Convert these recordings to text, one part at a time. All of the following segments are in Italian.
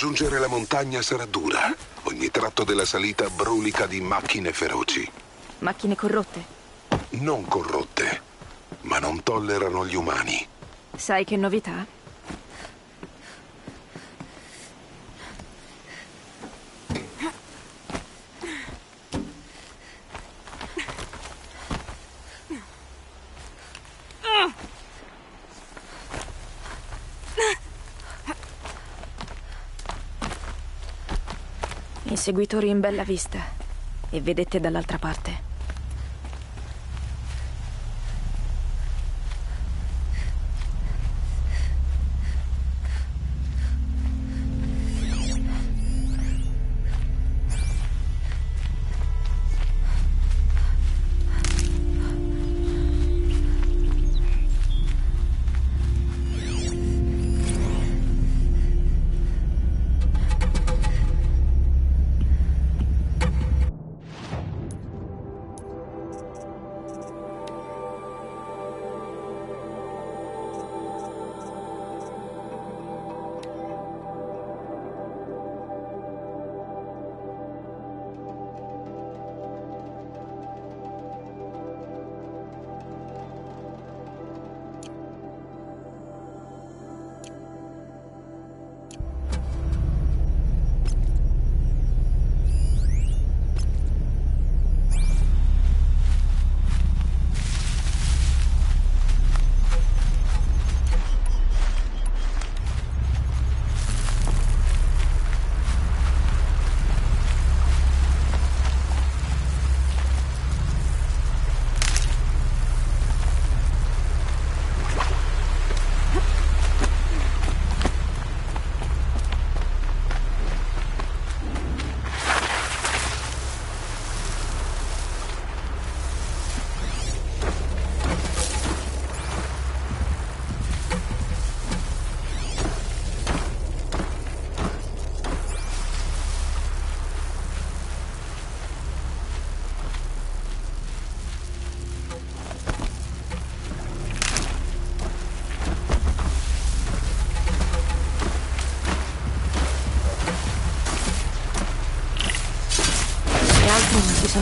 Raggiungere la montagna sarà dura. Ogni tratto della salita brulica di macchine feroci. Macchine corrotte? Non corrotte, ma non tollerano gli umani. Sai che novità? Inseguitori in bella vista. E vedete dall'altra parte.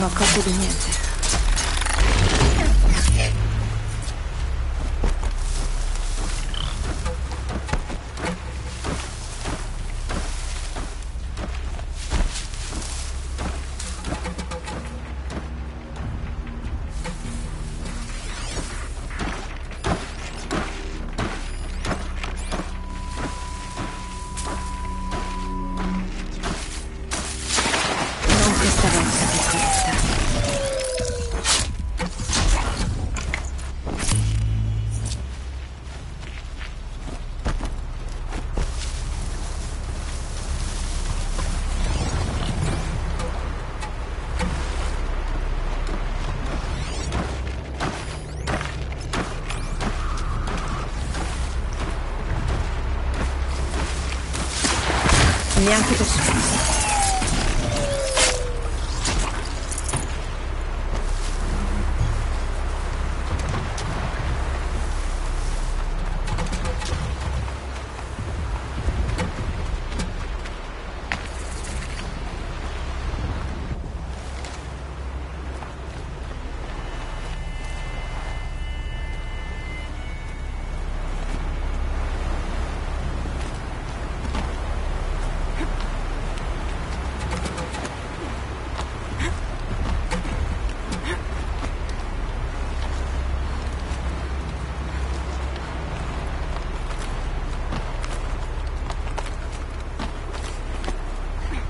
Altri non si Neanche per sogno.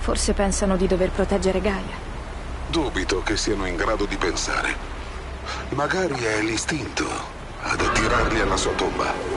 Forse pensano di dover proteggere Gaia. Dubito che siano in grado di pensare. Magari è l'istinto ad attirarli alla sua tomba.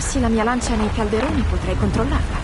Sfiorassi la mia lancia nei calderoni potrei controllarla.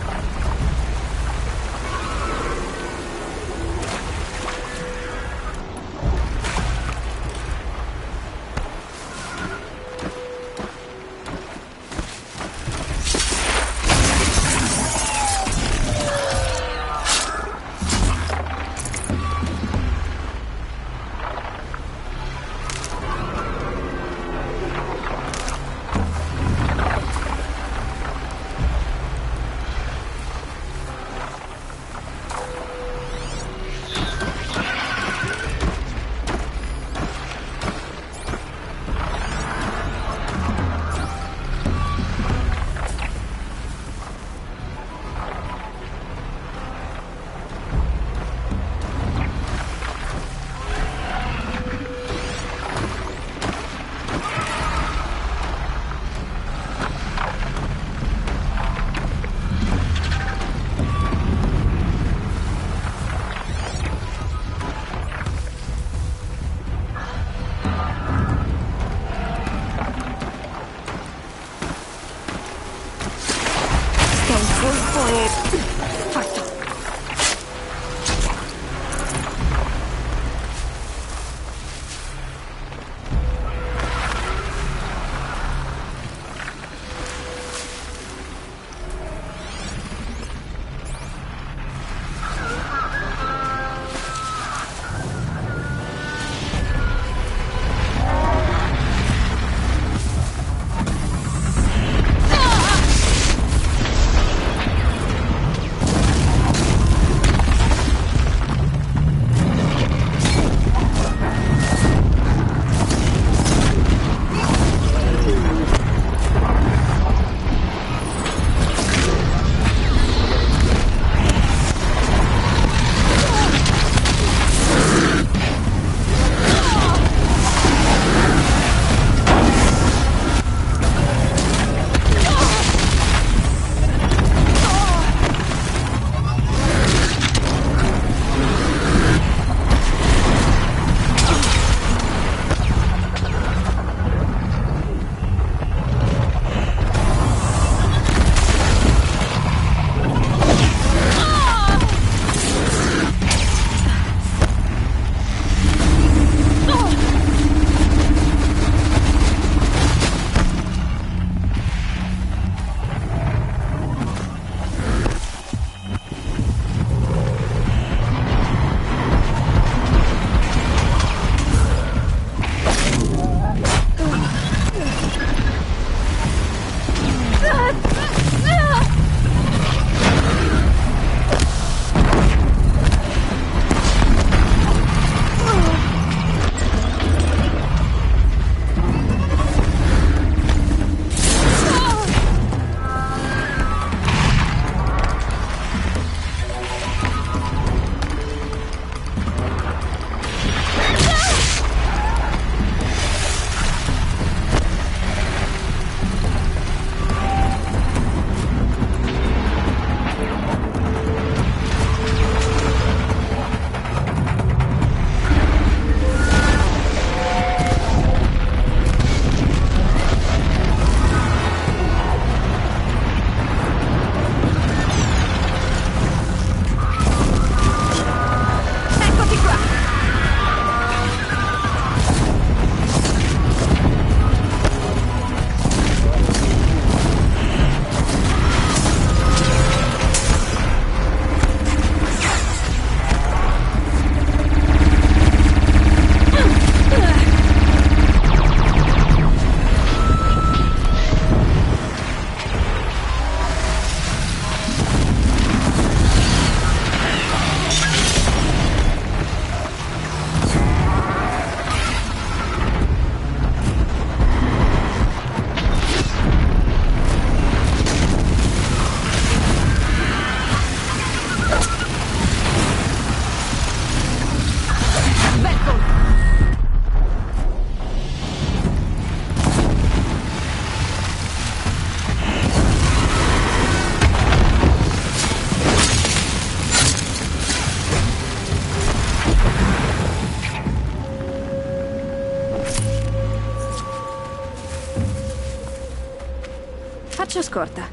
Scorta.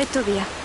Metto via.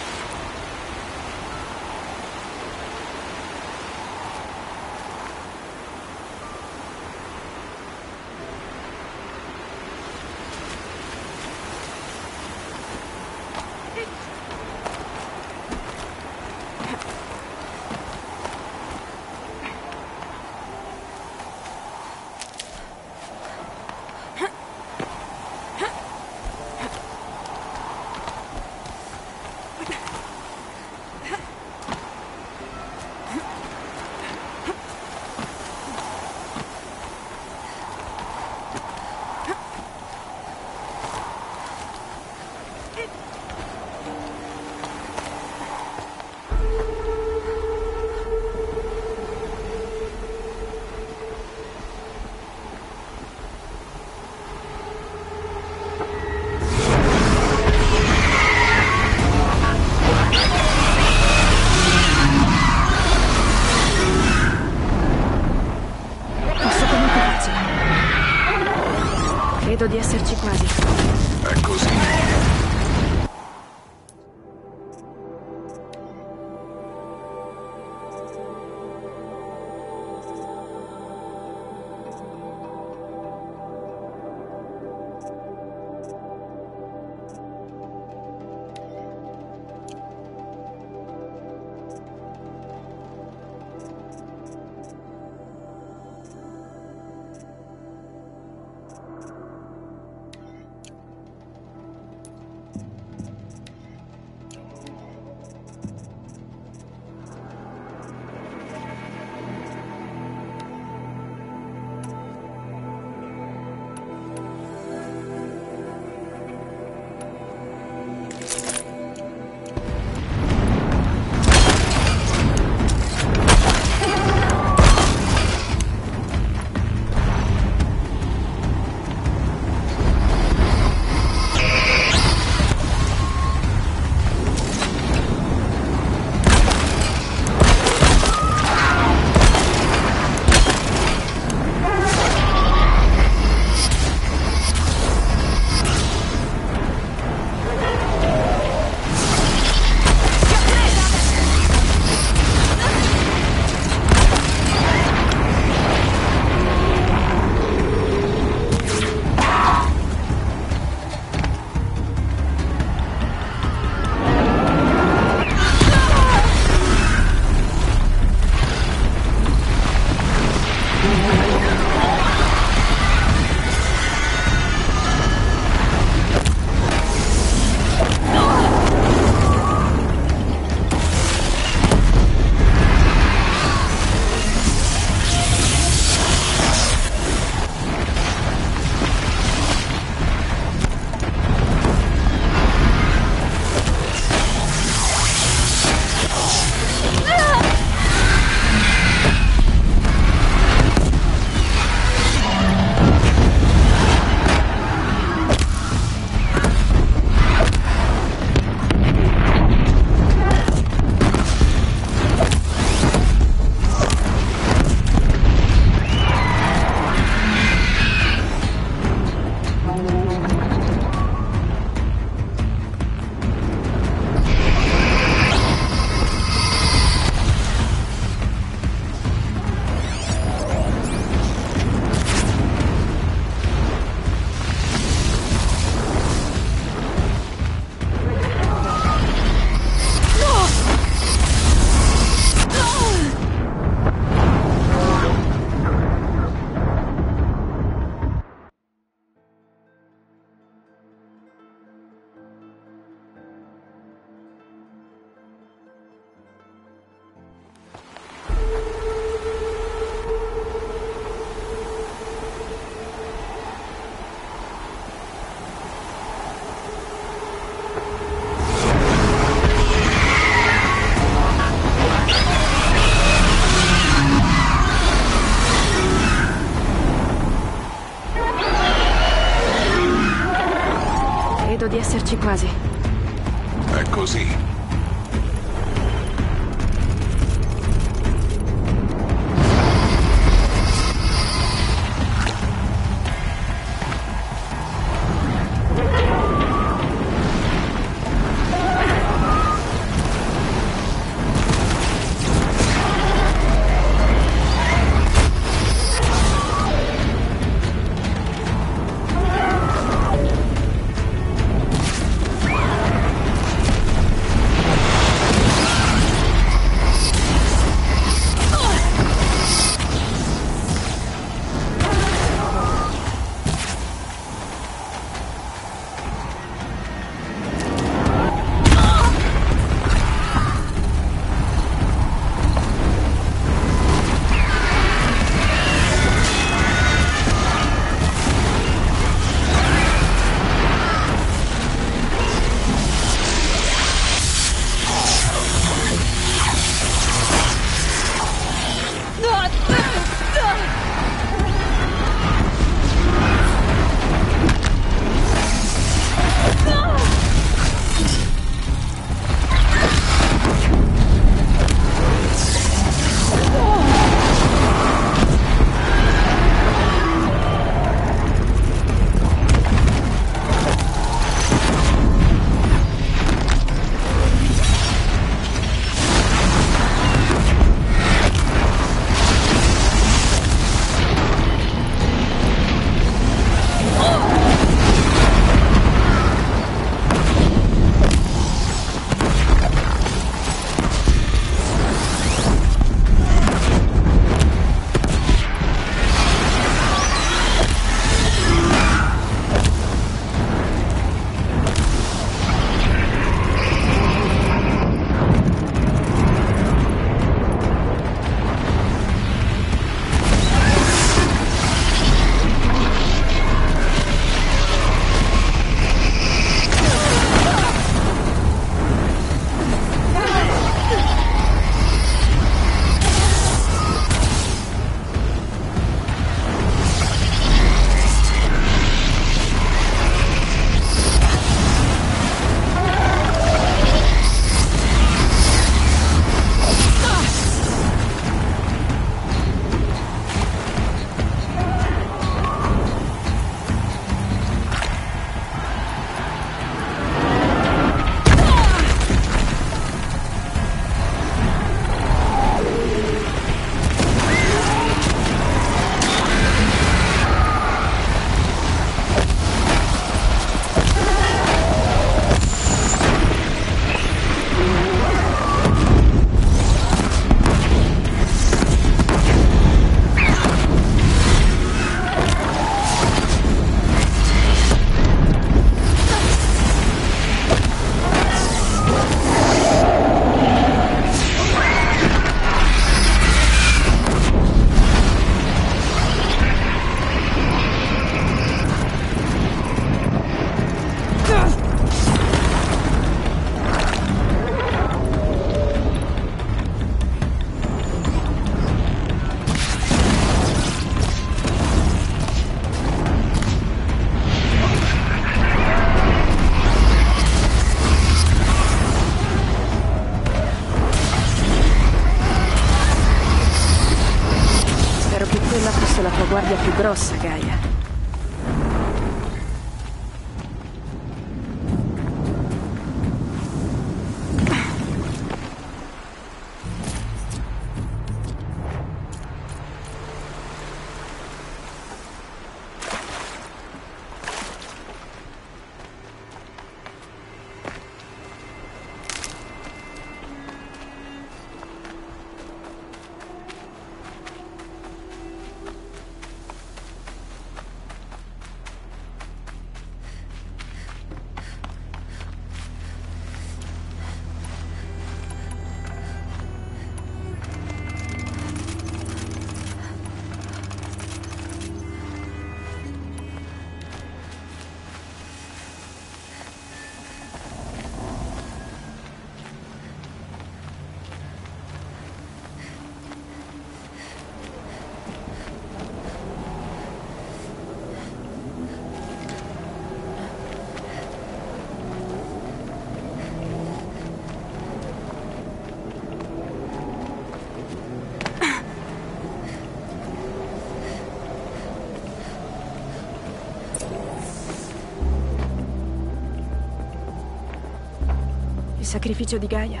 Sacrificio di Gaia.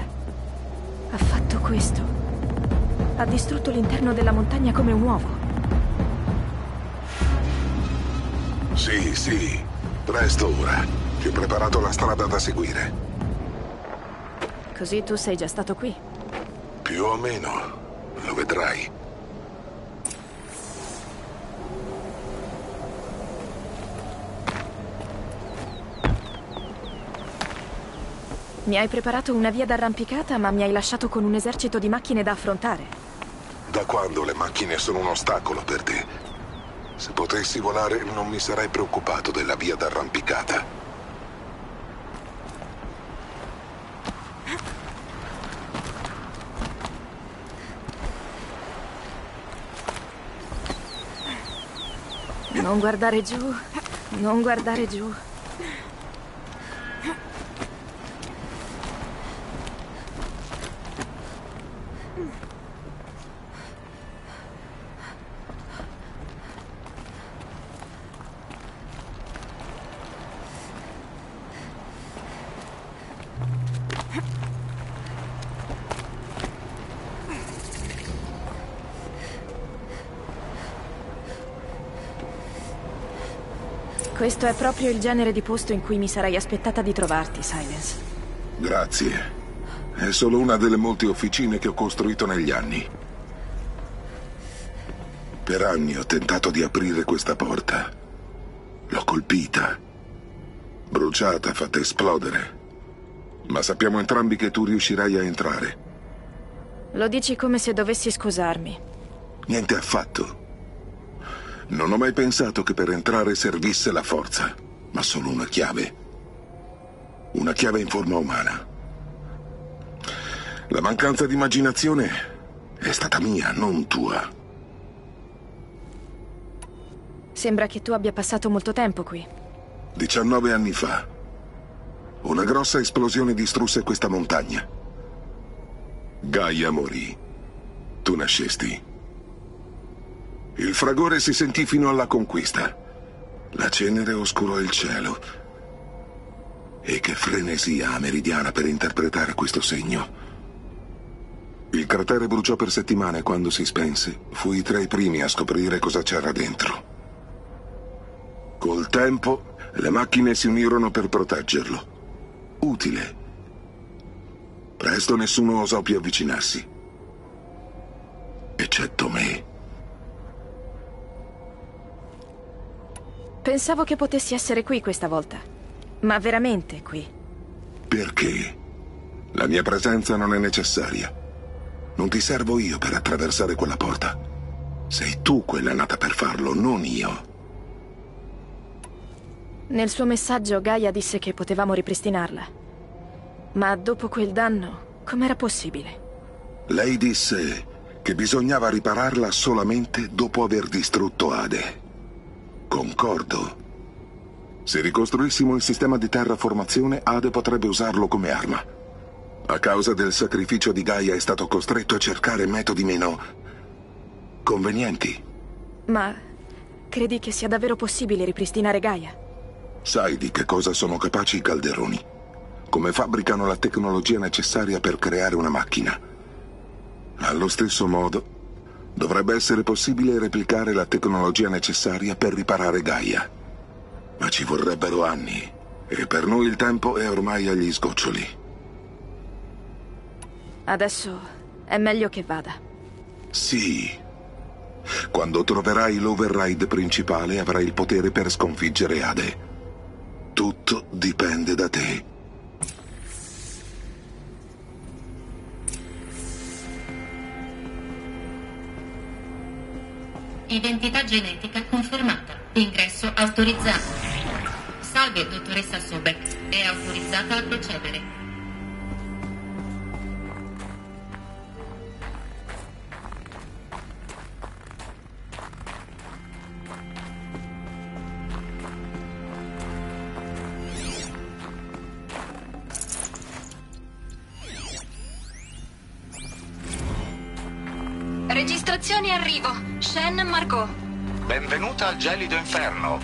Ha fatto questo. Ha distrutto l'interno della montagna come un uovo. Sì, sì. Presto ora. Ti ho preparato la strada da seguire. Così tu sei già stato qui. Più o meno. Lo vedrai. Mi hai preparato una via d'arrampicata, ma mi hai lasciato con un esercito di macchine da affrontare. Da quando le macchine sono un ostacolo per te? Se potessi volare non mi sarei preoccupato della via d'arrampicata. Non guardare giù, non guardare giù. Questo è proprio il genere di posto in cui mi sarei aspettata di trovarti, Silence. Grazie. È solo una delle molte officine che ho costruito negli anni. Per anni ho tentato di aprire questa porta. L'ho colpita, bruciata, fatta esplodere. Ma sappiamo entrambi che tu riuscirai a entrare. Lo dici come se dovessi scusarmi. Niente affatto. Non ho mai pensato che per entrare servisse la forza, ma solo una chiave. Una chiave in forma umana. La mancanza di immaginazione è stata mia, non tua. Sembra che tu abbia passato molto tempo qui. 19 anni fa, una grossa esplosione distrusse questa montagna. Gaia morì. Tu nascesti. Il fragore si sentì fino alla conquista. La cenere oscurò il cielo. E che frenesia meridiana per interpretare questo segno. Il cratere bruciò per settimane quando si spense. Fui tra i primi a scoprire cosa c'era dentro. Col tempo, le macchine si unirono per proteggerlo. Utile. Presto nessuno osò più avvicinarsi. Eccetto me. Pensavo che potessi essere qui questa volta. Ma veramente qui. Perché? La mia presenza non è necessaria. Non ti servo io per attraversare quella porta. Sei tu quella nata per farlo, non io. Nel suo messaggio Gaia disse che potevamo ripristinarla. Ma dopo quel danno, com'era possibile? Lei disse che bisognava ripararla solamente dopo aver distrutto Ade. Concordo. Se ricostruissimo il sistema di terraformazione, Ade potrebbe usarlo come arma. A causa del sacrificio di Gaia è stato costretto a cercare metodi meno... convenienti. Ma credi che sia davvero possibile ripristinare Gaia? Sai di che cosa sono capaci i calderoni? Come fabbricano la tecnologia necessaria per creare una macchina. Allo stesso modo, Dovrebbe essere possibile replicare la tecnologia necessaria per riparare Gaia. Ma ci vorrebbero anni. E per noi il tempo è ormai agli sgoccioli. Adesso è meglio che vada. Sì. Quando troverai l'override principale avrai il potere per sconfiggere Ade. Tutto dipende da te. Identità genetica confermata. Ingresso autorizzato. Salve, dottoressa Sobek. È autorizzata a procedere. Registrazione arrivo. Shen Margot. Benvenuta al gelido inferno.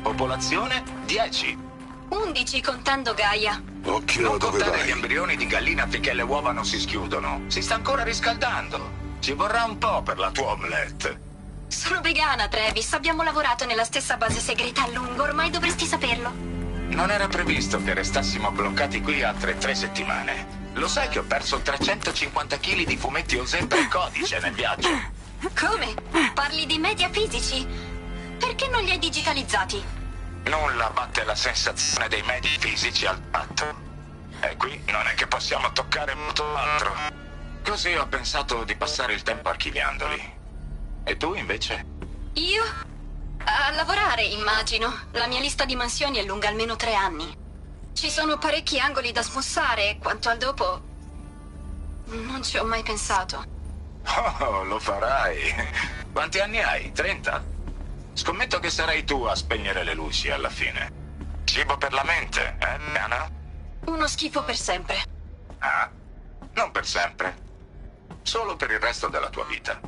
Popolazione 10. 11 contando Gaia. Occhio Non dove contare gli vai. embrioni di gallina finché le uova non si schiudono. Si sta ancora riscaldando. Ci vorrà un po' per la tua omelette. Sono vegana, Travis. Abbiamo lavorato nella stessa base segreta a lungo. Ormai dovresti saperlo. Non era previsto che restassimo bloccati qui altre tre settimane. Lo sai che ho perso 350 kg di fumetti o sempre e codice nel viaggio? Come? Parli di media fisici? Perché non li hai digitalizzati? Nulla batte la sensazione dei medi fisici al tatto. E qui non è che possiamo toccare molto altro. Così ho pensato di passare il tempo archiviandoli. E tu invece? Io? A lavorare, immagino. La mia lista di mansioni è lunga almeno tre anni. Ci sono parecchi angoli da smussare. Quanto al dopo... Non ci ho mai pensato. Oh, lo farai. Quanti anni hai? 30? Scommetto che sarai tu a spegnere le luci alla fine. Cibo per la mente, eh, Nana? Uno schifo per sempre. Ah? Non per sempre. Solo per il resto della tua vita.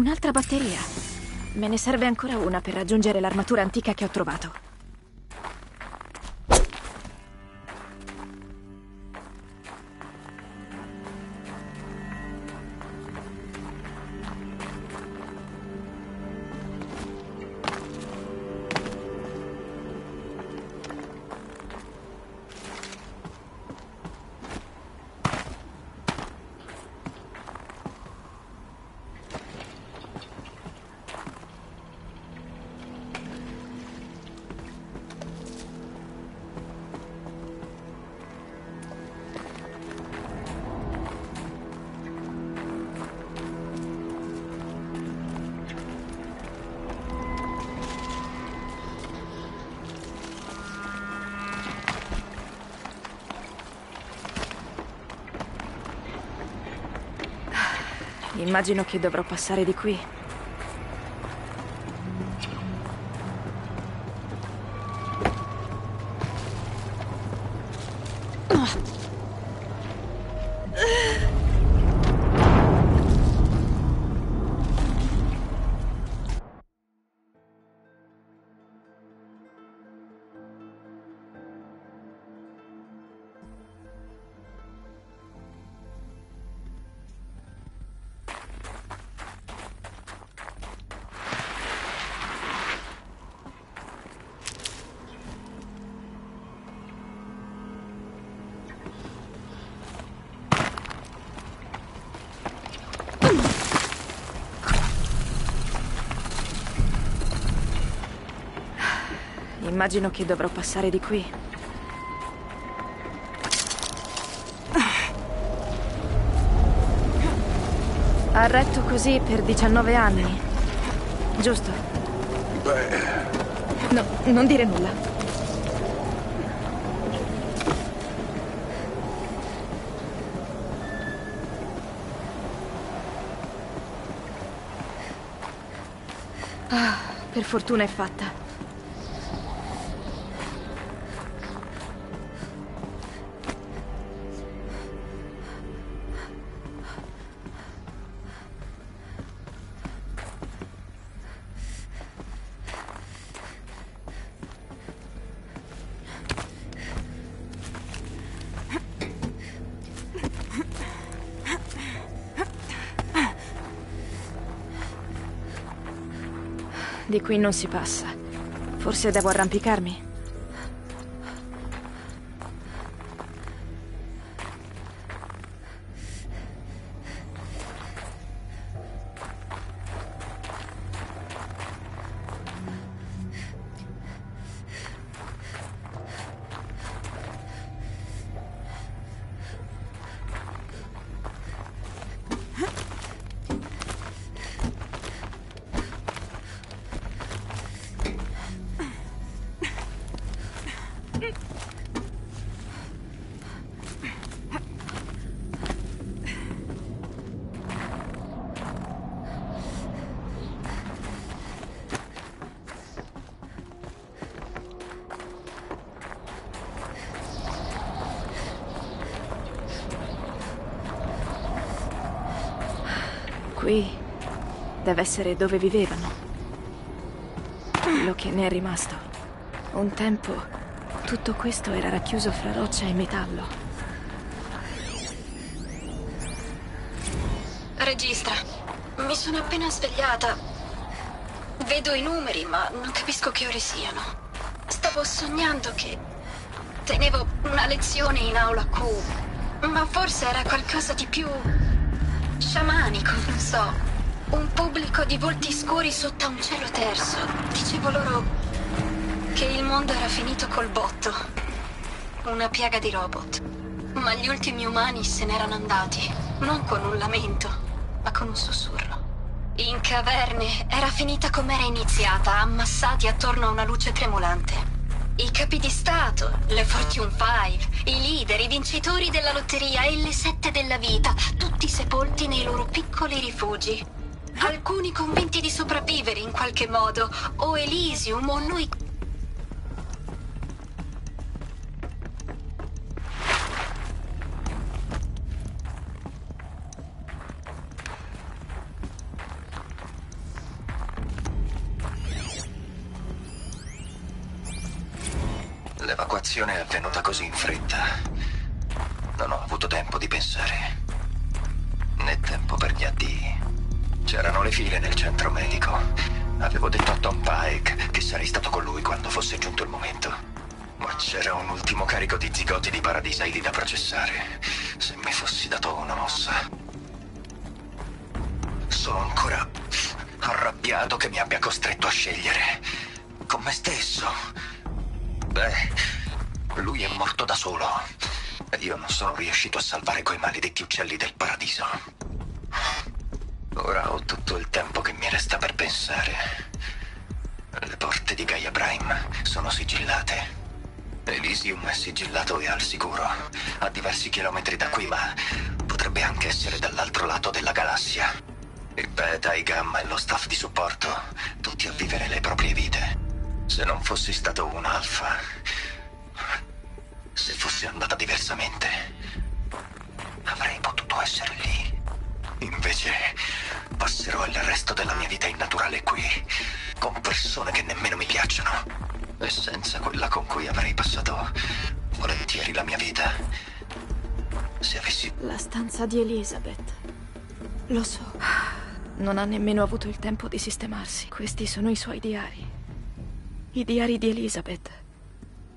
Un'altra batteria. Me ne serve ancora una per raggiungere l'armatura antica che ho trovato. Immagino che dovrò passare di qui. Immagino che dovrò passare di qui. Ha retto così per 19 anni. Giusto? Beh, No, non dire nulla. Ah, per fortuna è fatta. Di qui non si passa. Forse devo arrampicarmi? Deve essere dove vivevano. Quello che ne è rimasto. Un tempo tutto questo era racchiuso fra roccia e metallo. Registra. Mi sono appena svegliata. Vedo i numeri, ma non capisco che ore siano. Stavo sognando che tenevo una lezione in aula Q, ma forse era qualcosa di più sciamanico, non so. Un pubblico di volti scuri sotto un cielo terzo. Dicevo loro che il mondo era finito col botto. Una piaga di robot. Ma gli ultimi umani se n'erano andati. Non con un lamento, ma con un sussurro. In caverne era finita come era iniziata, ammassati attorno a una luce tremolante. I capi di Stato, le Fortune 5, i leader, i vincitori della lotteria e le sette della vita, tutti sepolti nei loro piccoli rifugi. Alcuni convinti di sopravvivere in qualche modo, o Elysium o noi L'evacuazione è avvenuta così in fretta. Non ho avuto tempo di pensare. Né tempo per gli addii. C'erano le file nel centro medico. Avevo detto a Tom Pike che sarei stato con lui quando fosse giunto il momento. Ma c'era un ultimo carico di zigoti di paradisaidi da processare. Se mi fossi dato una mossa. Sono ancora arrabbiato che mi abbia costretto a scegliere. Con me stesso. Beh, lui è morto da solo. E io non sono riuscito a salvare quei maledetti uccelli del paradiso. Tutto il tempo che mi resta per pensare. Le porte di Gaia Prime sono sigillate. Elysium è sigillato e al sicuro, a diversi chilometri da qui, ma potrebbe anche essere dall'altro lato della galassia. Il beta, i gamma e lo staff di supporto, tutti a vivere le proprie vite. Se non fossi stato un alfa, se fosse andata diversamente, avrei potuto essere lì. Invece passerò il resto della mia vita innaturale qui, con persone che nemmeno mi piacciono. E senza quella con cui avrei passato volentieri la mia vita. Se avessi... La stanza di Elizabeth. Lo so. Non ha nemmeno avuto il tempo di sistemarsi. Questi sono i suoi diari. I diari di Elizabeth.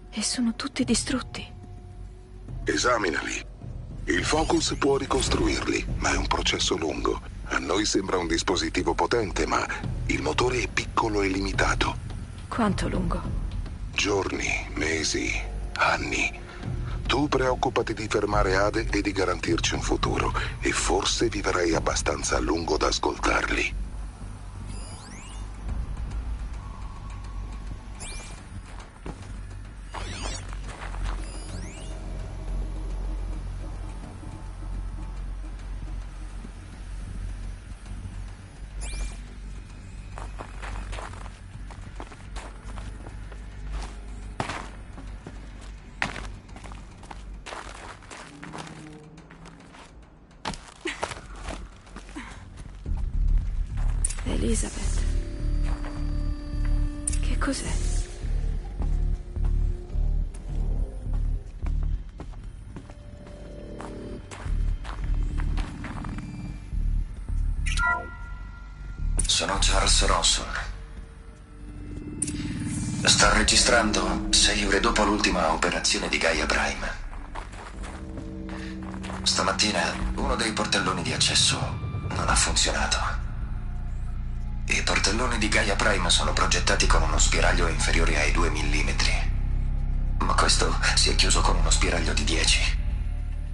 E sono tutti distrutti. Esaminali. Il Focus può ricostruirli, ma è un processo lungo. A noi sembra un dispositivo potente, ma il motore è piccolo e limitato. Quanto lungo? Giorni, mesi, anni. Tu preoccupati di fermare Ade e di garantirci un futuro, e forse vivrai abbastanza a lungo da ascoltarli. Cos'è? Sono Charles Ronson. Sto registrando sei ore dopo l'ultima operazione di Gaia Prime. Stamattina uno dei portelloni di accesso non ha funzionato. I portelloni di Gaia Prime sono progettati con uno spiraglio inferiore ai 2 mm. Ma questo si è chiuso con uno spiraglio di 10.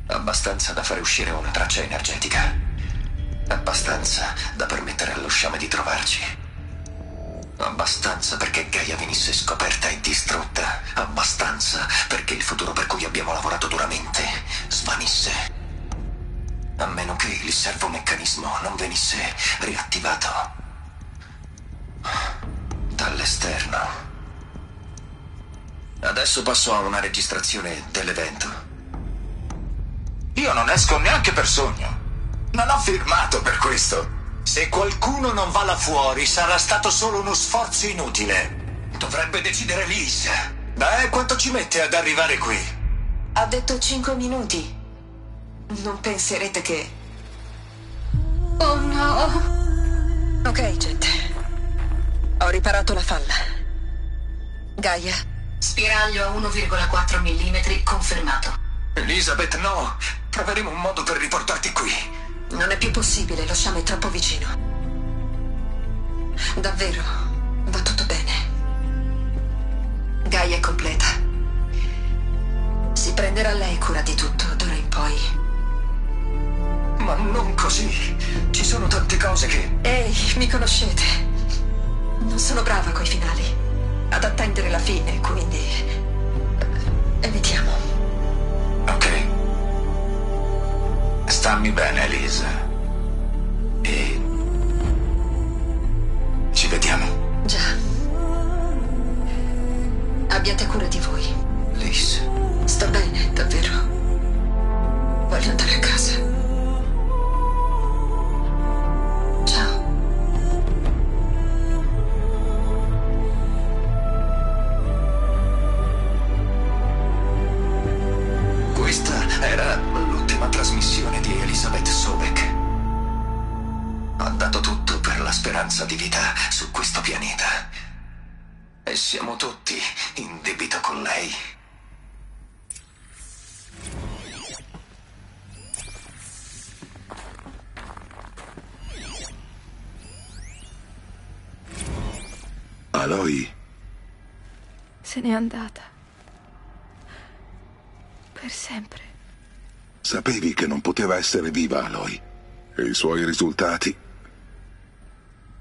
Abbastanza da fare uscire una traccia energetica. Abbastanza da permettere allo sciame di trovarci. Abbastanza perché Gaia venisse scoperta e distrutta. Abbastanza perché il futuro per cui abbiamo lavorato duramente svanisse. A meno che il servomeccanismo non venisse riattivato Adesso passo a una registrazione dell'evento. Io non esco neanche per sogno. Non ho firmato per questo. Se qualcuno non va là fuori, sarà stato solo uno sforzo inutile. Dovrebbe decidere Liz. Beh, quanto ci mette ad arrivare qui? Ha detto cinque minuti. Non penserete che... Oh no! Ok, gente. Ho riparato la falla. Gaia, Spiraglio a 1,4 mm confermato. Elizabeth, no. Troveremo un modo per riportarti qui. non è più possibile, lo sciame è troppo vicino. Davvero, va tutto bene. Gaia è completa. Si prenderà lei cura di tutto, d'ora in poi. Ma non così. Ci sono tante cose che... Ehi, mi conoscete. Non sono brava coi finali. Ad attendere la fine, quindi... eh, Evitiamo. Ok. Stammi bene, Elisa. Andata. Per sempre. sapevi che non poteva essere viva Aloy. E i suoi risultati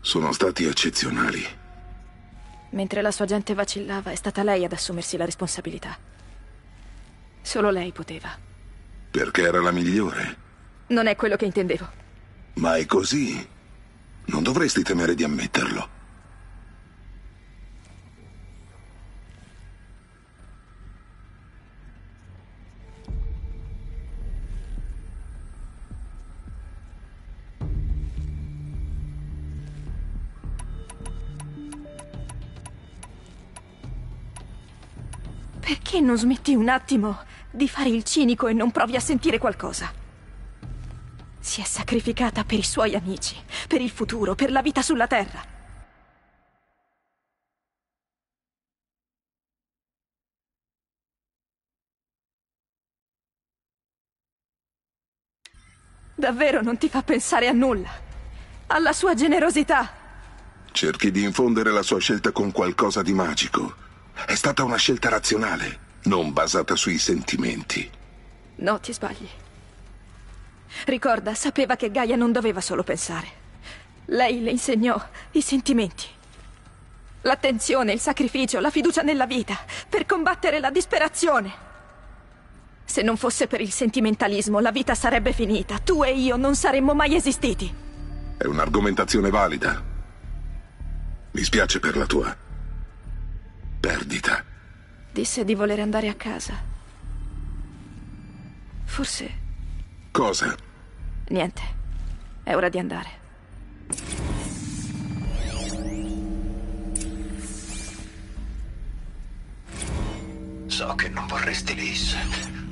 sono stati eccezionali. Mentre la sua gente vacillava, è stata lei ad assumersi la responsabilità. Solo lei poteva. Perché era la migliore. Non è quello che intendevo. Ma è così. Non dovresti temere di ammetterlo. Perché non smetti un attimo di fare il cinico e non provi a sentire qualcosa? Si è sacrificata per i suoi amici, per il futuro, per la vita sulla Terra. Davvero non ti fa pensare a nulla. Alla sua generosità. Cerchi di infondere la sua scelta con qualcosa di magico. È stata una scelta razionale, non basata sui sentimenti. No, ti sbagli. Ricorda, sapeva che Gaia non doveva solo pensare. Lei le insegnò i sentimenti. L'attenzione, il sacrificio, la fiducia nella vita, per combattere la disperazione. Se non fosse per il sentimentalismo, la vita sarebbe finita. Tu e io non saremmo mai esistiti. È un'argomentazione valida. Mi spiace per la tua perdita. Disse di voler andare a casa. Forse Cosa? niente. È ora di andare. So che non vorresti Liz,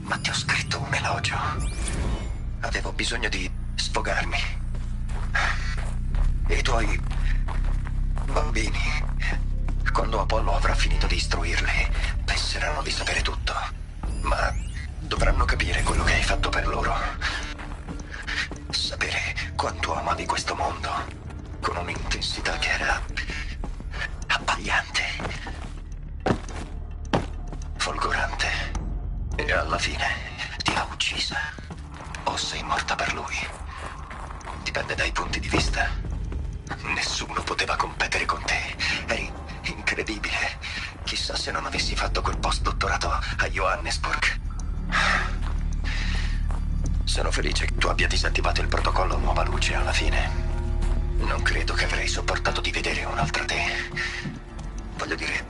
ma ti ho scritto un elogio. Avevo bisogno di sfogarmi. I tuoi bambini, Quando Apollo avrà finito di istruirli, penseranno di sapere tutto. Ma dovranno capire quello che hai fatto per loro. Sapere quanto amavi questo mondo, con un'intensità che era abbagliante, folgorante. E alla fine ti ha uccisa. O sei morta per lui. Dipende dai punti di vista. Nessuno poteva competere con te. Eri incredibile. Chissà se non avessi fatto quel post-dottorato a Johannesburg. Sono felice che tu abbia disattivato il protocollo Nuova Luce alla fine. Non credo che avrei sopportato di vedere un'altra te. Voglio dire,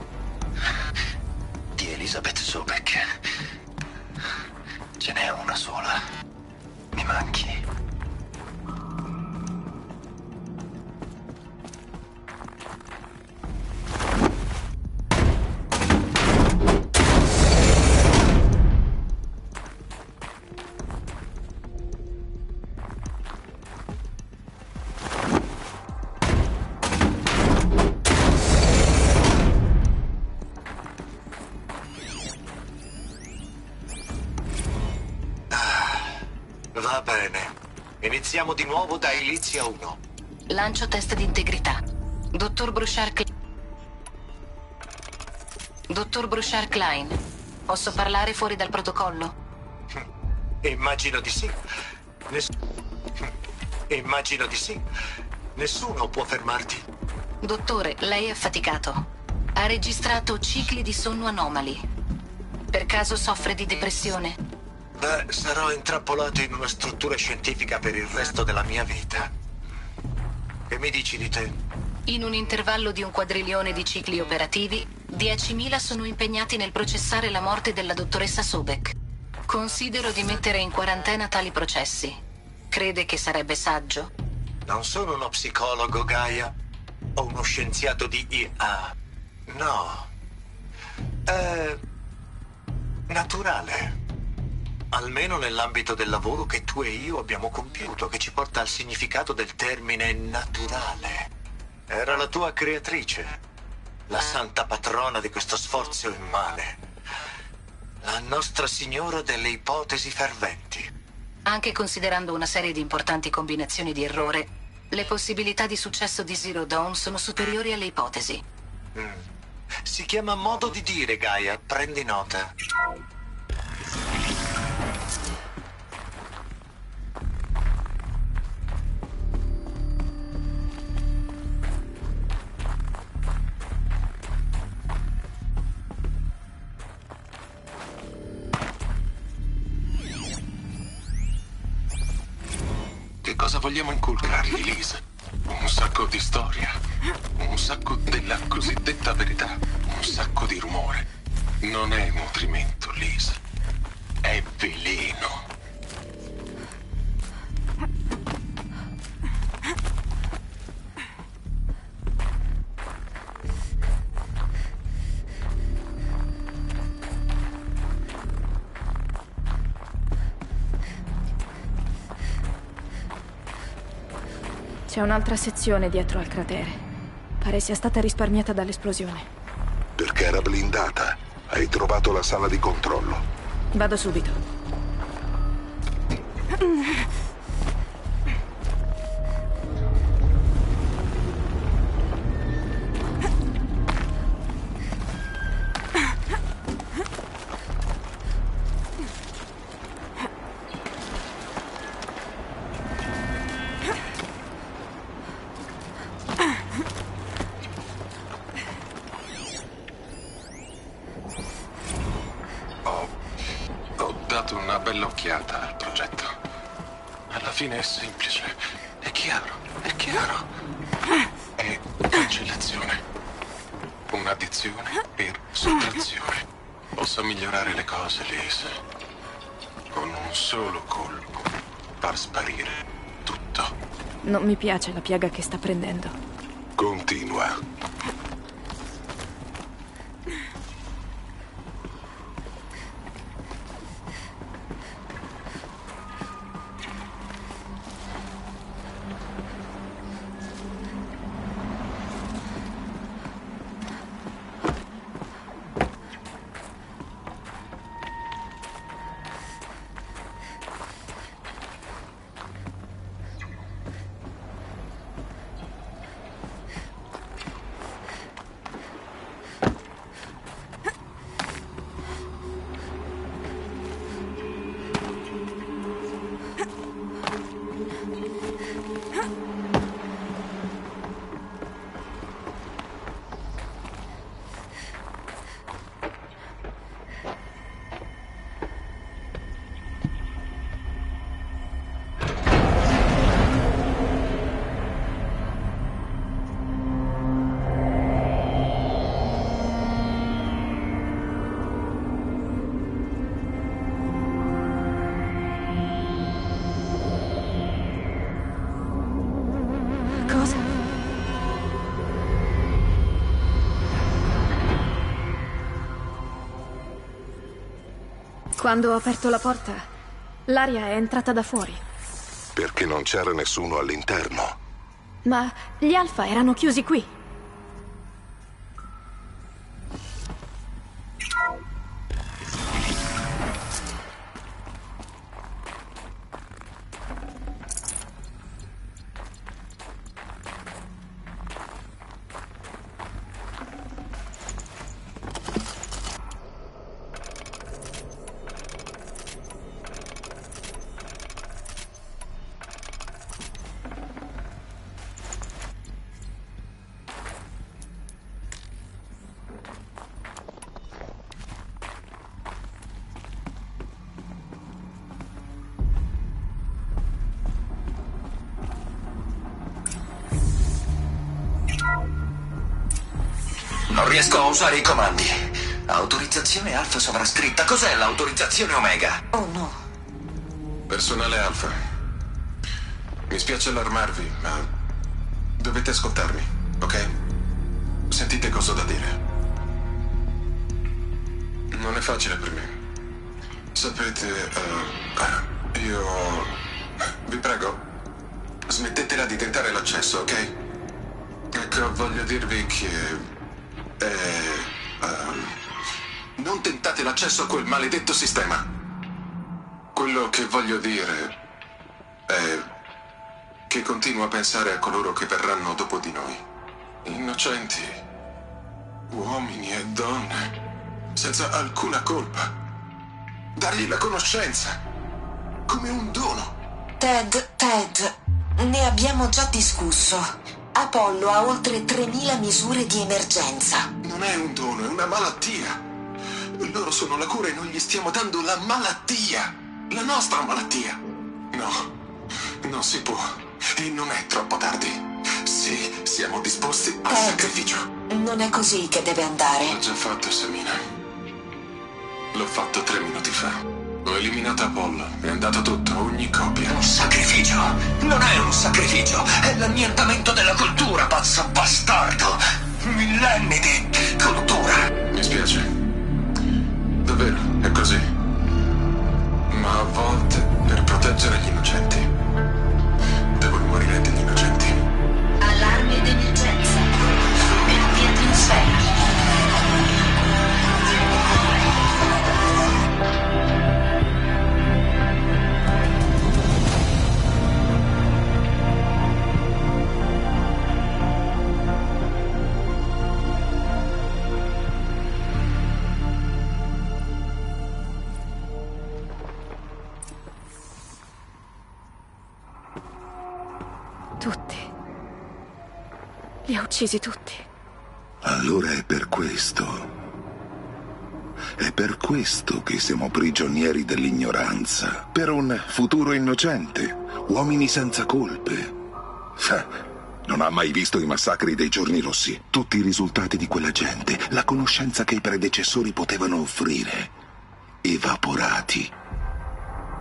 di Elizabeth Sobek. Ce n'è una sola. Mi manchi. Iniziamo di nuovo da Elizia 1. Lancio test di integrità. Dottor Bruchard Klein. Dottor Bruchard Klein. Posso parlare fuori dal protocollo? Immagino di sì. Ness- Immagino di sì. Nessuno può fermarti. Dottore, lei è affaticato. Ha registrato cicli di sonno anomali. Per caso soffre di depressione? Beh, sarò intrappolato in una struttura scientifica per il resto della mia vita. Che mi dici di te? In un intervallo di un quadrilione di cicli operativi, 10.000 sono impegnati nel processare la morte della dottoressa Sobek. Considero di mettere in quarantena tali processi. Crede che sarebbe saggio? Non sono uno psicologo, Gaia. O uno scienziato di IA. No. È naturale. Almeno nell'ambito del lavoro che tu e io abbiamo compiuto, che ci porta al significato del termine naturale. Era la tua creatrice, la santa patrona di questo sforzo immane. La Nostra Signora delle ipotesi ferventi. Anche considerando una serie di importanti combinazioni di errore, le possibilità di successo di Zero Dawn sono superiori alle ipotesi. Mm. Si chiama modo di dire, Gaia. Prendi nota. Cosa vogliamo inculcargli, Lisa? Un sacco di storia, un sacco della cosiddetta verità, un sacco di rumore. Non è nutrimento, Lisa. È veleno. C'è un'altra sezione dietro al cratere. Pare sia stata risparmiata dall'esplosione. Perché era blindata. Hai trovato la sala di controllo. Vado subito. Piace la piaga che sta prendendo. Quando ho aperto la porta, l'aria è entrata da fuori. Perché non c'era nessuno all'interno. Ma gli alfa erano chiusi qui. Usare i comandi. Autorizzazione alfa sovrascritta. Cos'è l'autorizzazione omega? Oh no. Personale Alfa. Mi spiace allarmarvi, ma dovete ascoltarmi, ok? Sentite cosa ho da dire. Non è facile per me. Sapete, eh, io... Vi prego, smettetela di tentare l'accesso, ok? Ecco, voglio dirvi che... l'accesso a quel maledetto sistema. Quello che voglio dire è che continuo a pensare a coloro che verranno dopo di noi. Innocenti, uomini e donne, senza alcuna colpa. Dargli la conoscenza, come un dono. Ted, Ted, ne abbiamo già discusso. Apollo ha oltre 3.000 misure di emergenza. Non è un dono, è una malattia. Loro sono la cura e noi gli stiamo dando la malattia. La nostra malattia. No, non si può. E non è troppo tardi. Sì, siamo disposti al Ted. sacrificio. Non è così che deve andare. L'ho già fatto, Samina. L'ho fatto tre minuti fa. Ho eliminato Apollo. È andato tutto, ogni copia. Un sacrificio? Non è un sacrificio, è l'annientamento della cultura, pazzo bastardo. Millenni di cultura. Mi spiace. Davvero, è così. Ma a volte, per proteggere gli innocenti, devono morire degli innocenti. Allarme d'emergenza. Di atmosfera. Uccisi tutti. Allora è per questo. È per questo che siamo prigionieri dell'ignoranza. Per un futuro innocente. Uomini senza colpe. Non ha mai visto i massacri dei giorni rossi. Tutti i risultati di quella gente. La conoscenza che i predecessori potevano offrire. Evaporati.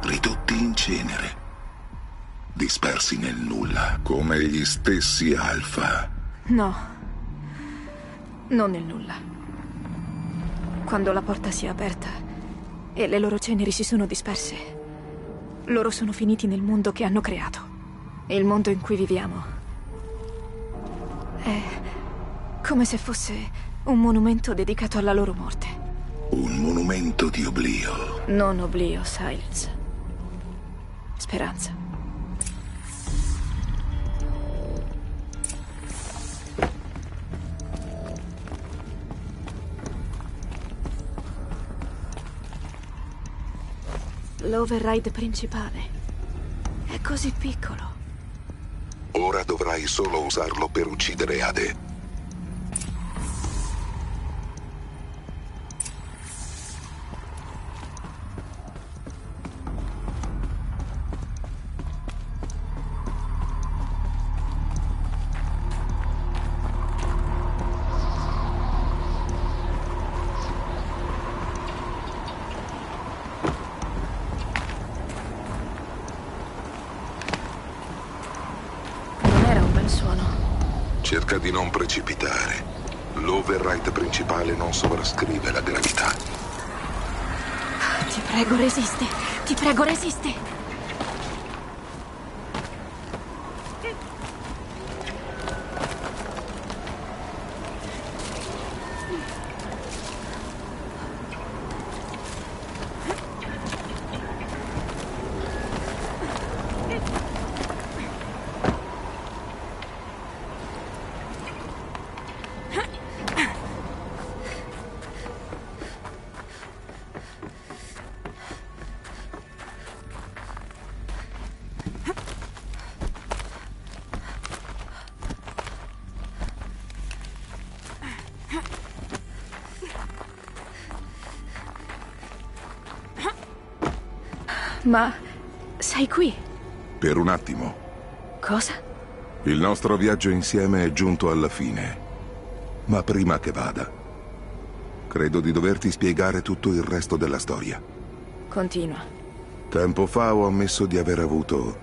Ridotti in cenere. Dispersi nel nulla. Come gli stessi alfa. No. Non nel nulla. Quando la porta si è aperta e le loro ceneri si sono disperse, loro sono finiti nel mondo che hanno creato. Il mondo in cui viviamo. È come se fosse un monumento dedicato alla loro morte. Un monumento di oblio. Non oblio, Silence. Speranza. L'override principale è così piccolo. Ora dovrai solo usarlo per uccidere Ade. Prego, resisti. Ma sei qui? Per un attimo. Cosa? Il nostro viaggio insieme è giunto alla fine. Ma prima che vada, credo di doverti spiegare tutto il resto della storia. Continua. Tempo fa ho ammesso di aver avuto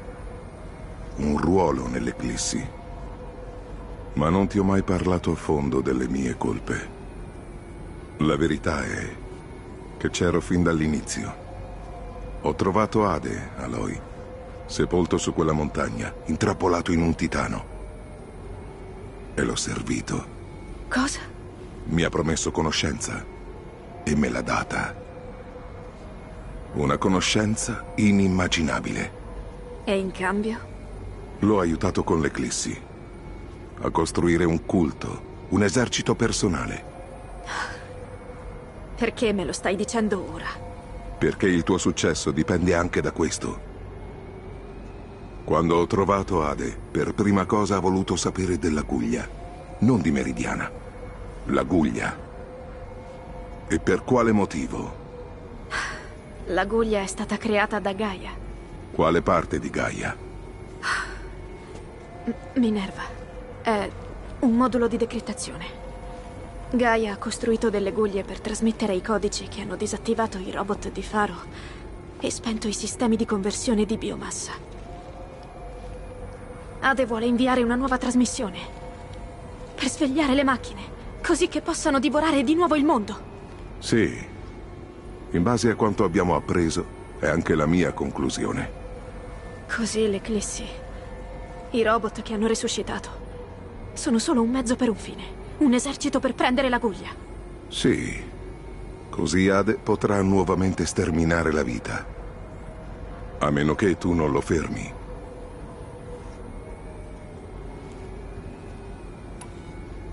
un ruolo nell'Eclissi. Ma non ti ho mai parlato a fondo delle mie colpe. La verità è che c'ero fin dall'inizio. Ho trovato Ade, Aloy, sepolto su quella montagna, intrappolato in un titano. E l'ho servito. Cosa? Mi ha promesso conoscenza e me l'ha data. Una conoscenza inimmaginabile. E in cambio? L'ho aiutato con l'Eclissi. A costruire un culto, un esercito personale. Perché me lo stai dicendo ora? Perché il tuo successo dipende anche da questo. Quando ho trovato Ade, per prima cosa ha voluto sapere della Guglia, non di Meridiana. La Guglia. E per quale motivo? La Guglia è stata creata da Gaia. Quale parte di Gaia? M- Minerva. È un modulo di decrittazione. Gaia ha costruito delle guglie per trasmettere i codici che hanno disattivato i robot di Faro e spento i sistemi di conversione di biomassa. Ade vuole inviare una nuova trasmissione per svegliare le macchine, così che possano divorare di nuovo il mondo. Sì. In base a quanto abbiamo appreso, è anche la mia conclusione. Così l'Eclissi, i robot che hanno resuscitato, sono solo un mezzo per un fine. Un esercito per prendere la guglia. Sì. Così Ade potrà nuovamente sterminare la vita. A meno che tu non lo fermi.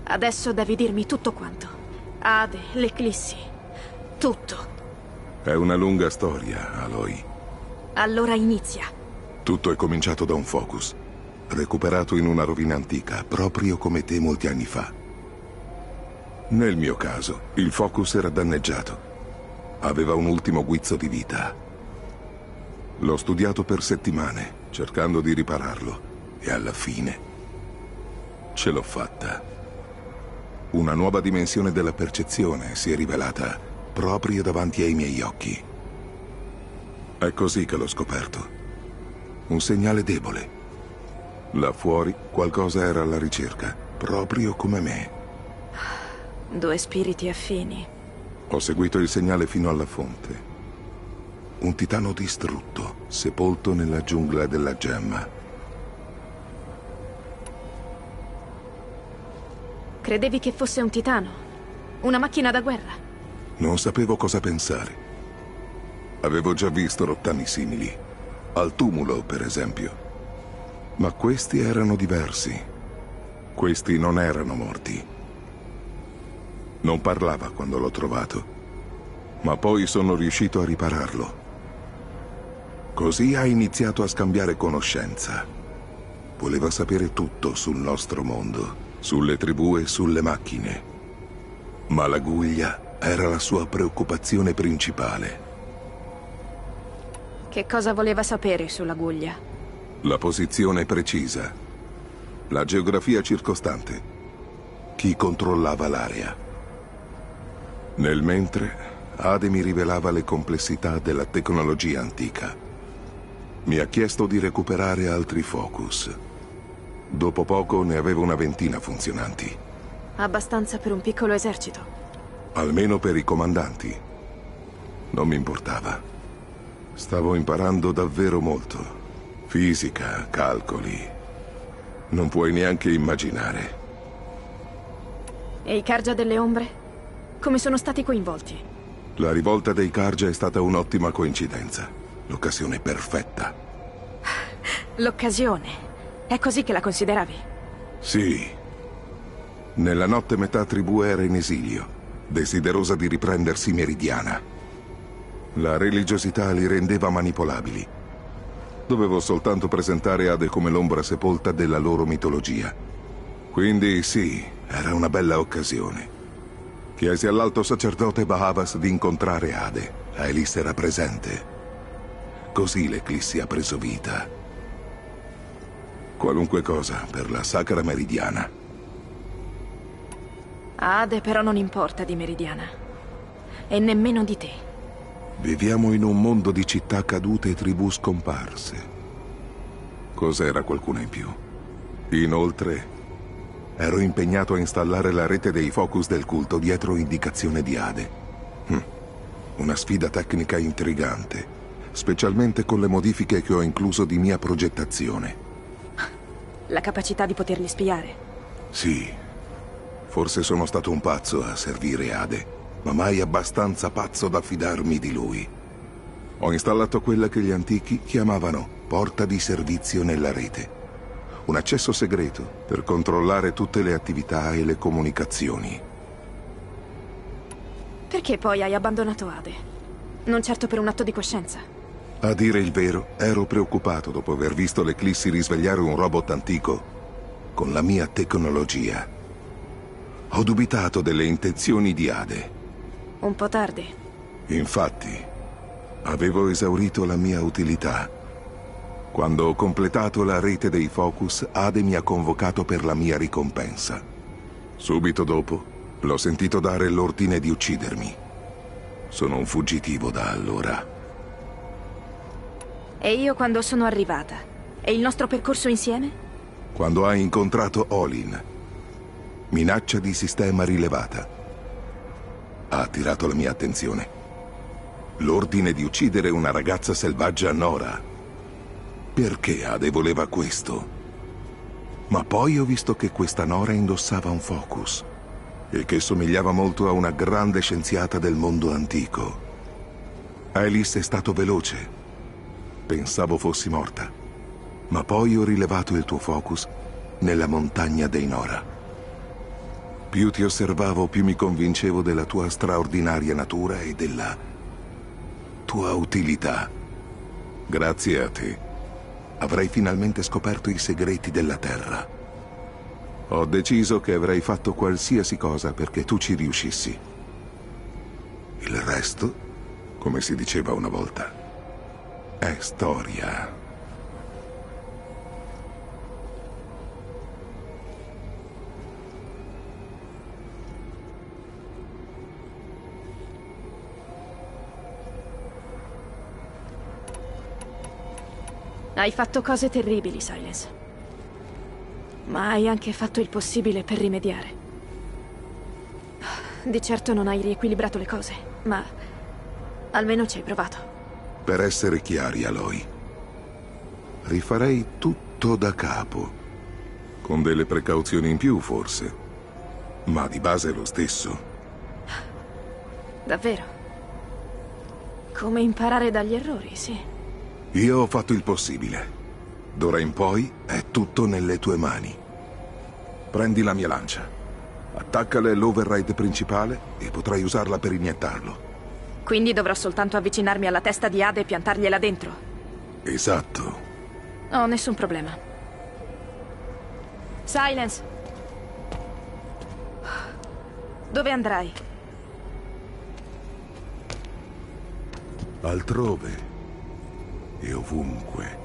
Adesso devi dirmi tutto quanto. Ade, l'Eclissi. Tutto. È una lunga storia, Aloy. Allora inizia. Tutto è cominciato da un focus. Recuperato in una rovina antica, proprio come te molti anni fa. Nel mio caso, il Focus era danneggiato. Aveva un ultimo guizzo di vita. L'ho studiato per settimane, cercando di ripararlo, e alla fine ce l'ho fatta. Una nuova dimensione della percezione si è rivelata proprio davanti ai miei occhi. È così che l'ho scoperto. Un segnale debole. Là fuori qualcosa era alla ricerca, proprio come me. Due spiriti affini. Ho seguito il segnale fino alla fonte. Un titano distrutto, sepolto nella giungla della gemma. Credevi che fosse un titano? Una macchina da guerra? Non sapevo cosa pensare. Avevo già visto rottami simili. Al tumulo, per esempio. Ma questi erano diversi. Questi non erano morti. Non parlava quando l'ho trovato, ma poi sono riuscito a ripararlo. Così ha iniziato a scambiare conoscenza. Voleva sapere tutto sul nostro mondo, sulle tribù e sulle macchine. Ma la guglia era la sua preoccupazione principale. Che cosa voleva sapere sulla guglia? La posizione precisa, la geografia circostante, chi controllava l'area. Nel mentre, Ade mi rivelava le complessità della tecnologia antica. Mi ha chiesto di recuperare altri focus. Dopo poco ne avevo una ventina funzionanti. Abbastanza per un piccolo esercito. Almeno per i comandanti. Non mi importava. Stavo imparando davvero molto. Fisica, calcoli. Non puoi neanche immaginare. E i Cargia delle Ombre? Come sono stati coinvolti? La rivolta dei Karja è stata un'ottima coincidenza. L'occasione perfetta. L'occasione. È così che la consideravi? Sì. Nella notte metà tribù era in esilio, desiderosa di riprendersi meridiana. La religiosità li rendeva manipolabili. Dovevo soltanto presentare Ade come l'ombra sepolta della loro mitologia. Quindi sì, era una bella occasione. Chiesi all'alto sacerdote Bahavas di incontrare Ade. Elis era presente. Così l'eclissi ha preso vita. Qualunque cosa per la sacra meridiana. Ade però non importa di Meridiana. E nemmeno di te. Viviamo in un mondo di città cadute e tribù scomparse. Cos'era qualcuna in più? Inoltre, ero impegnato a installare la rete dei focus del culto dietro indicazione di Ade. Hm. Una sfida tecnica intrigante, specialmente con le modifiche che ho incluso di mia progettazione. La capacità di poterli spiare. Sì, forse sono stato un pazzo a servire Ade, ma mai abbastanza pazzo da fidarmi di lui. Ho installato quella che gli antichi chiamavano porta di servizio nella rete. Un accesso segreto per controllare tutte le attività e le comunicazioni. Perché poi hai abbandonato Ade? Non certo per un atto di coscienza. A dire il vero, ero preoccupato dopo aver visto l'Eclissi risvegliare un robot antico con la mia tecnologia. Ho dubitato delle intenzioni di Ade. Un po' tardi. Infatti, avevo esaurito la mia utilità. Quando ho completato la rete dei focus, Ade mi ha convocato per la mia ricompensa. Subito dopo, l'ho sentito dare l'ordine di uccidermi. Sono un fuggitivo da allora. E io quando sono arrivata? E il nostro percorso insieme? Quando hai incontrato Olin. Minaccia di sistema rilevata. Ha attirato la mia attenzione. L'ordine di uccidere una ragazza selvaggia Nora. Perché Ade voleva questo? Ma poi ho visto che questa Nora indossava un focus e che somigliava molto a una grande scienziata del mondo antico. Alice è stato veloce Pensavo fossi morta. Ma poi ho rilevato il tuo focus nella montagna dei Nora. Più ti osservavo, più mi convincevo della tua straordinaria natura e della tua utilità. Grazie a te, avrei finalmente scoperto i segreti della Terra. Ho deciso che avrei fatto qualsiasi cosa perché tu ci riuscissi. Il resto, come si diceva una volta, è storia. Hai fatto cose terribili, Silence. Ma hai anche fatto il possibile per rimediare. Di certo non hai riequilibrato le cose, ma almeno ci hai provato. Per essere chiari, Aloy, rifarei tutto da capo. Con delle precauzioni in più, forse. Ma di base è lo stesso. Davvero? Come imparare dagli errori, sì. Io ho fatto il possibile. D'ora in poi è tutto nelle tue mani. Prendi la mia lancia. Attaccale all'override principale e potrai usarla per iniettarlo. Quindi dovrò soltanto avvicinarmi alla testa di Ade e piantargliela dentro. Esatto. Ho nessun problema. Silence. Dove andrai? Altrove. E ovunque.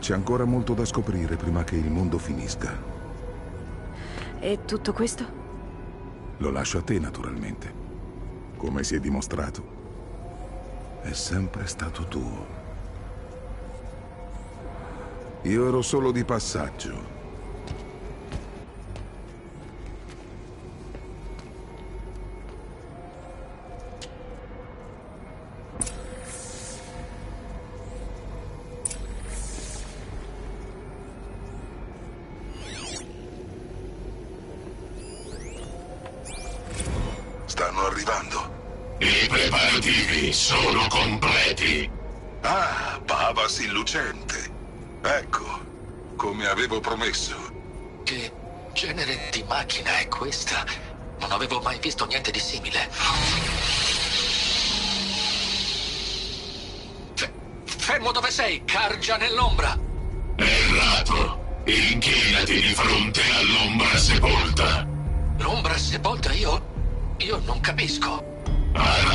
C'è ancora molto da scoprire prima che il mondo finisca. E tutto questo? Lo lascio a te, naturalmente come si è dimostrato, è sempre stato tuo. Io ero solo di passaggio. I preparativi sono completi. Ah, Pavas illucente. Ecco, come avevo promesso. Che genere di macchina è questa? Non avevo mai visto niente di simile. Fe- fermo dove sei, Cargia nell'ombra! Errato. Inchinati di fronte all'ombra sepolta. L'ombra sepolta io? Io non capisco.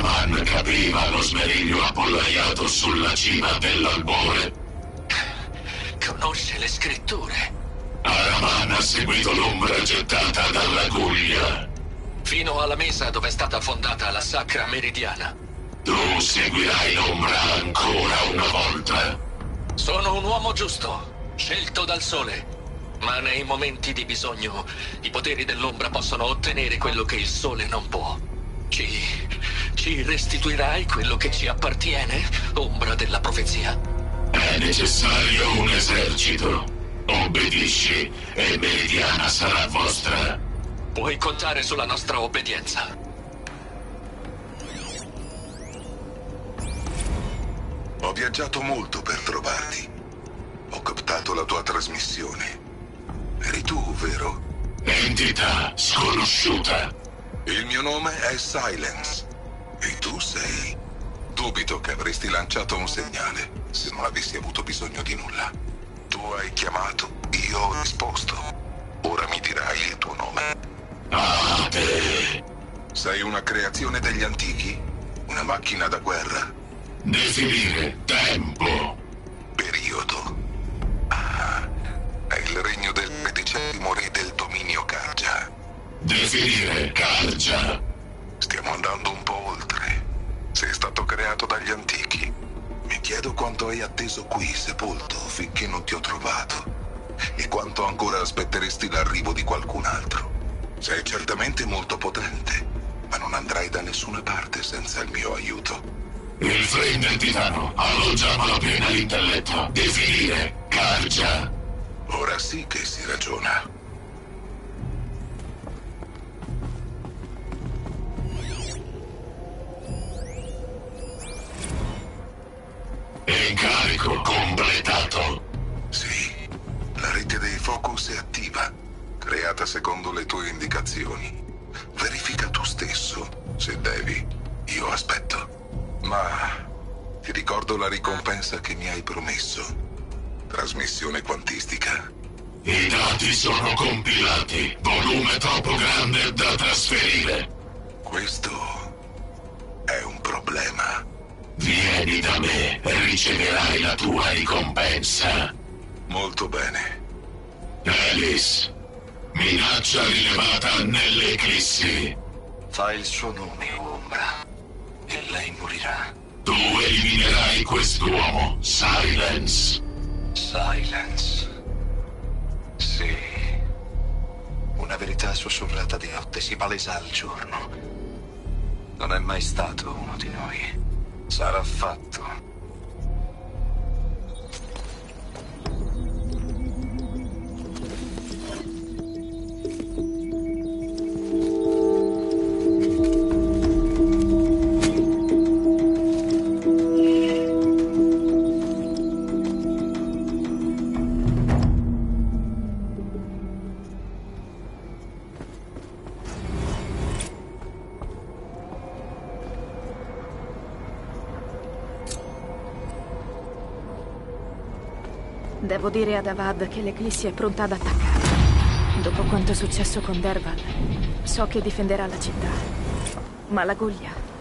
Araman capiva lo smeriglio appollaiato sulla cima dell'albore. Conosce le scritture. Araman ha seguito l'ombra gettata dalla guglia. Fino alla mesa dove è stata fondata la Sacra Meridiana. Tu seguirai l'ombra ancora una volta. Sono un uomo giusto, scelto dal sole. Ma nei momenti di bisogno, i poteri dell'ombra possono ottenere quello che il sole non può. Ci. ci restituirai quello che ci appartiene, ombra della profezia? È necessario un esercito. Obbedisci e Meridiana sarà vostra. Puoi contare sulla nostra obbedienza. Ho viaggiato molto per trovarti. Ho captato la tua trasmissione. Eri tu, vero? Entità sconosciuta. Il mio nome è Silence. E tu sei... Dubito che avresti lanciato un segnale se non avessi avuto bisogno di nulla. Tu hai chiamato, io ho risposto. Ora mi dirai il tuo nome. Ah, te. Sei una creazione degli antichi? Una macchina da guerra? Definire tempo. Periodo. Ah, è il regno del medicesimo re del dominio Karja. Definire Cargia. Stiamo andando un po' oltre. Sei stato creato dagli antichi. Mi chiedo quanto hai atteso qui, sepolto, finché non ti ho trovato. E quanto ancora aspetteresti l'arrivo di qualcun altro. Sei certamente molto potente, ma non andrai da nessuna parte senza il mio aiuto. Il flame del titano alloggia a malapena l'intelletto. Definire Cargia. Ora sì che si ragiona. È attiva, creata secondo le tue indicazioni. Verifica tu stesso, se devi. Io aspetto. Ma ti ricordo la ricompensa che mi hai promesso. Trasmissione quantistica. I dati sono compilati. Volume troppo grande da trasferire. Questo è un problema. Vieni da me e riceverai la tua ricompensa. Molto bene. Alice. Minaccia rilevata nelle eclissi. Fa il suo nome, ombra. E lei morirà. Tu eliminerai quest'uomo, Silence. Silence. Sì. Una verità sussurrata di notte si palesa al giorno. Non è mai stato uno di noi. Sarà fatto. Ad Avad che l'Eclissi è pronta ad attaccare. Dopo quanto è successo con Derval, so che difenderà la città. Ma la Guglia